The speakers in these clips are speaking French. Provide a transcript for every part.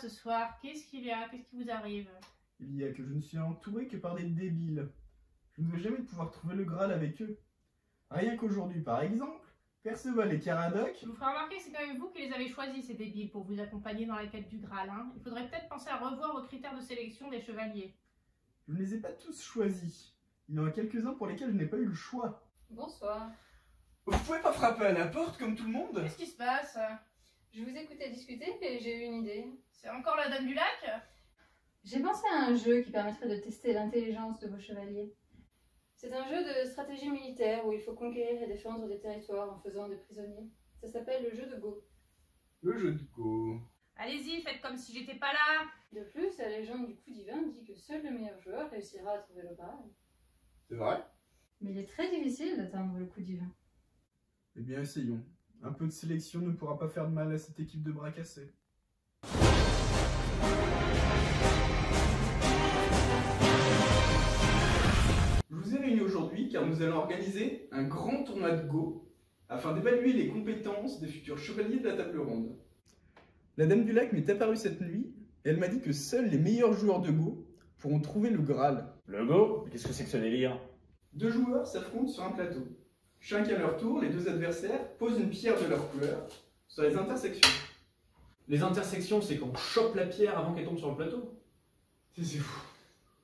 ce soir Qu'est-ce qu'il y a Qu'est-ce qui vous arrive? Il y a que je ne suis entouré que par des débiles. Je ne veux jamais pouvoir trouver le Graal avec eux. Rien qu'aujourd'hui, par exemple, Perceval et Caradoc, Je vous ferai remarquer que c'est quand même vous qui les avez choisis, ces débiles, pour vous accompagner dans la quête du Graal. hein. Il faudrait peut-être penser à revoir vos critères de sélection des chevaliers. je ne les ai pas tous choisis. Il y en a quelques-uns pour lesquels je n'ai pas eu le choix. Bonsoir. Vous pouvez pas frapper à la porte comme tout le monde? Qu'est-ce qui se passe? Je vous écoutais discuter et j'ai eu une idée. C'est encore la Dame du Lac? J'ai pensé à un jeu qui permettrait de tester l'intelligence de vos chevaliers. C'est un jeu de stratégie militaire où il faut conquérir et défendre des territoires en faisant des prisonniers. Ça s'appelle le jeu de Go. Le jeu de Go. Allez-y, faites comme si j'étais pas là De plus, la légende du coup divin dit que seul le meilleur joueur réussira à trouver le Graal. C'est vrai? Mais il est très difficile d'atteindre le coup divin. Eh bien, essayons. Un peu de sélection ne pourra pas faire de mal à cette équipe de bras cassés. Je vous ai réunis aujourd'hui car nous allons organiser un grand tournoi de Go afin d'évaluer les compétences des futurs chevaliers de la table ronde. La Dame du Lac m'est apparue cette nuit et elle m'a dit que seuls les meilleurs joueurs de Go pourront trouver le Graal. Le go? Qu'est-ce que c'est que ce délire? Deux joueurs s'affrontent sur un plateau. Chacun à leur tour, les deux adversaires posent une pierre de leur couleur sur les intersections. Les intersections, c'est qu'on chope la pierre avant qu'elle tombe sur le plateau. C'est fou.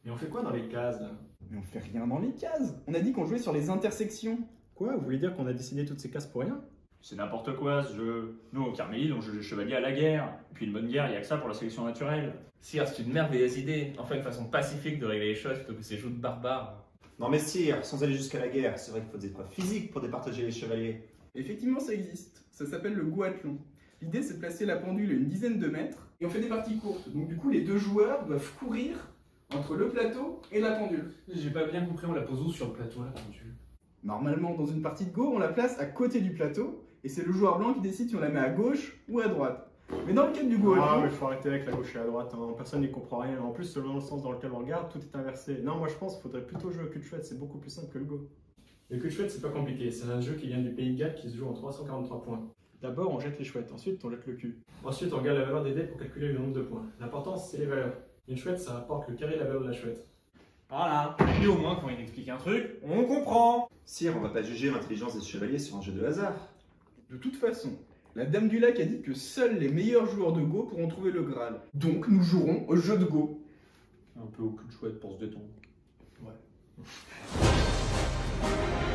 Mais on fait quoi dans les cases là? Mais on fait rien dans les cases. On a dit qu'on jouait sur les intersections. Quoi? Vous voulez dire qu'on a dessiné toutes ces cases pour rien? C'est n'importe quoi ce jeu. Nous, au Carmélide, on joue les chevaliers à la guerre. Et puis une bonne guerre, il y a que ça pour la sélection naturelle. Sire, c'est une merveilleuse idée. Enfin, une façon pacifique de régler les choses plutôt que ces jeux de barbares. Non mais sire, sans aller jusqu'à la guerre, c'est vrai qu'il faut des épreuves physiques pour départager les chevaliers. Effectivement, ça existe. Ça s'appelle le goathlon. L'idée, c'est de placer la pendule à une dizaine de mètres et on fait des parties courtes. Donc, du coup, les deux joueurs doivent courir entre le plateau et la pendule. J'ai pas bien compris, on la pose où sur le plateau là, pendule? Normalement, dans une partie de Go, on la place à côté du plateau et c'est le joueur blanc qui décide si on la met à gauche ou à droite. Mais dans le cadre du Ah, goathlon, mais faut arrêter avec la gauche et la droite, hein. personne n'y comprend rien. En plus, selon le sens dans lequel on regarde, tout est inversé. Non, moi je pense qu'il faudrait plutôt jouer au cul de chouette, c'est beaucoup plus simple que le Go. Le cul de chouette, c'est pas compliqué. C'est un jeu qui vient du pays de Galles qui se joue en 343 points. D'abord, on jette les chouettes, ensuite, on jette le cul. Ensuite, on regarde la valeur des dés pour calculer le nombre de points. L'important, c'est les valeurs. Une chouette, ça rapporte le carré de la valeur de la chouette. Voilà. Et au moins, quand il explique un truc, on comprend. Sire, on va pas juger l'intelligence des chevaliers sur un jeu de hasard. de toute façon, la Dame du Lac a dit que seuls les meilleurs joueurs de Go pourront trouver le Graal. Donc, nous jouerons au jeu de Go. Un peu au cul de chouette pour se détendre. Ouais.